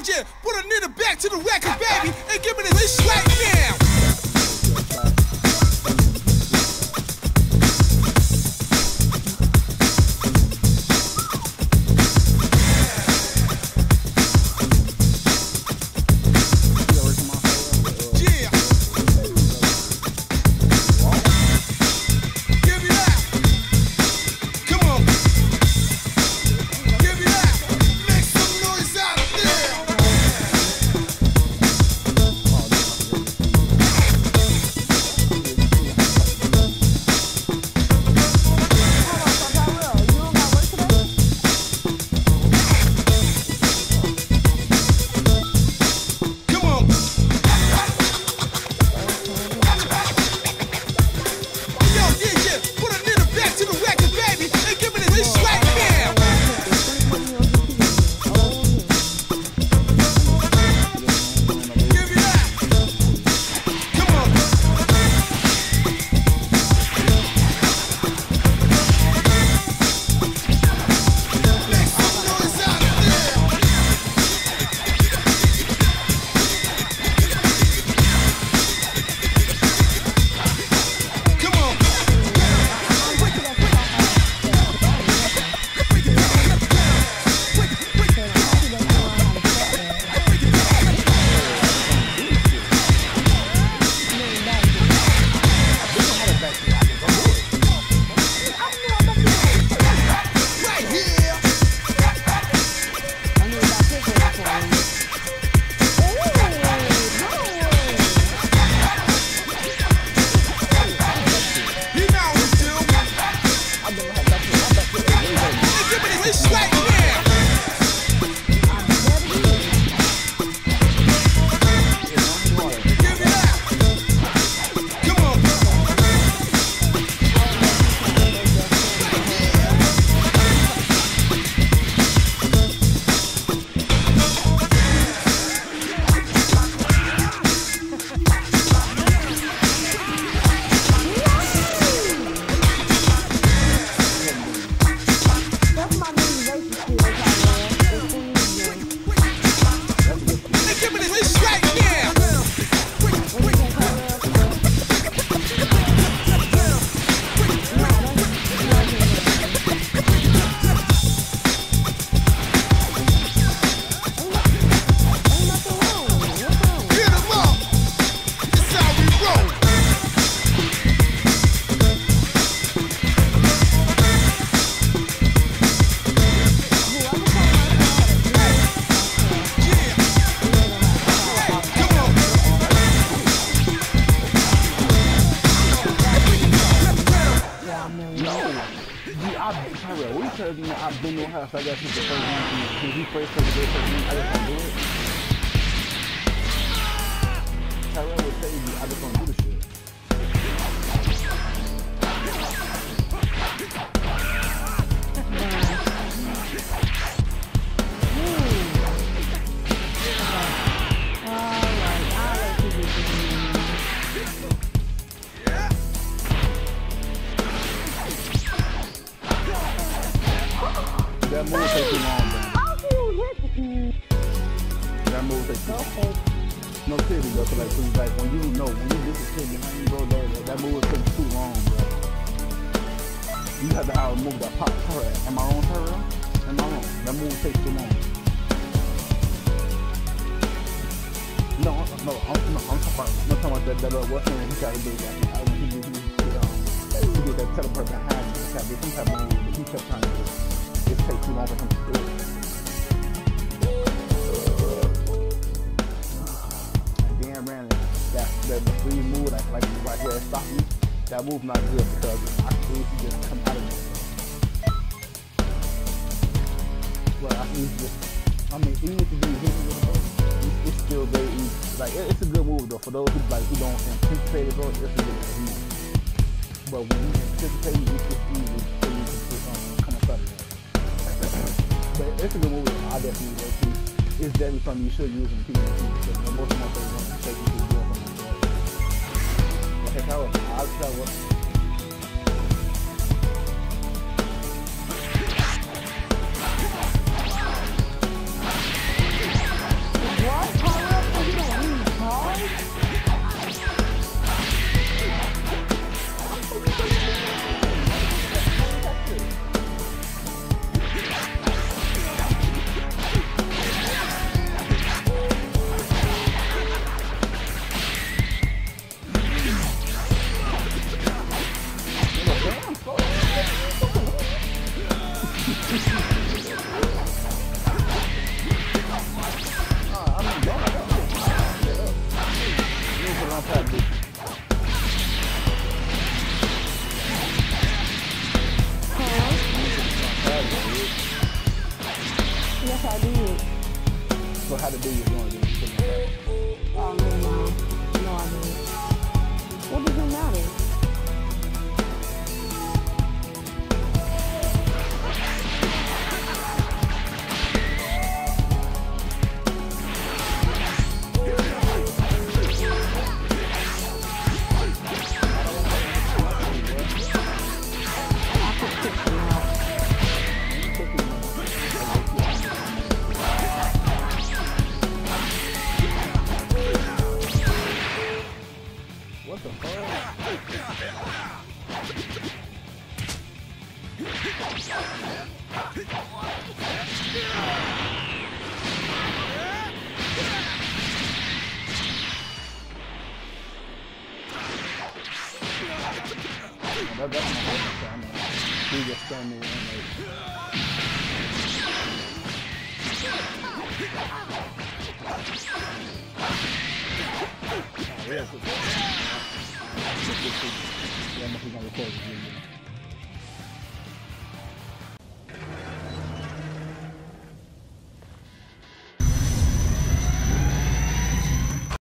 Put a nigga back to the record, baby, and give me this I've been on house. I got the first. When he first took the first one, I just don't do it. Tyrell tell you, I just don't do the shit. That move takes too long, man. That move takes too long. No kidding, bro. 'cause like, 'cause like when you know, when you shit behind you, bro, that, that move takes too long, bro. You have to have a move that pop her. Am I wrong, Tyrell? Am I wrong? That move takes too long. No, no, I'm, no, I'm talking about, I'm talking about that, that uh, what's name he tried to do, like, I, when he, he, he, um, he did that teleport behind him, he tried to some type of move, he kept trying to do it. It takes ran that, that free move, like, like right where it stopped me, that move not good because I he just come out of it. Well, I just, I mean, even if you do hit me it's, still very easy. Like, it, it's a good move though. For those who like who don't anticipate it, bro, it's a good move. But when you anticipate it, it's just easy for you to with it. It's a good move. I definitely will too. It's definitely something you should use in PvP know, most of my want to take you to do something like that. I'll tell what. Yes, I did. So how to do your going to do? Oh, no, no. No, I didn't. What does it matter? That, just like, oh, yeah, I'm gonna record video.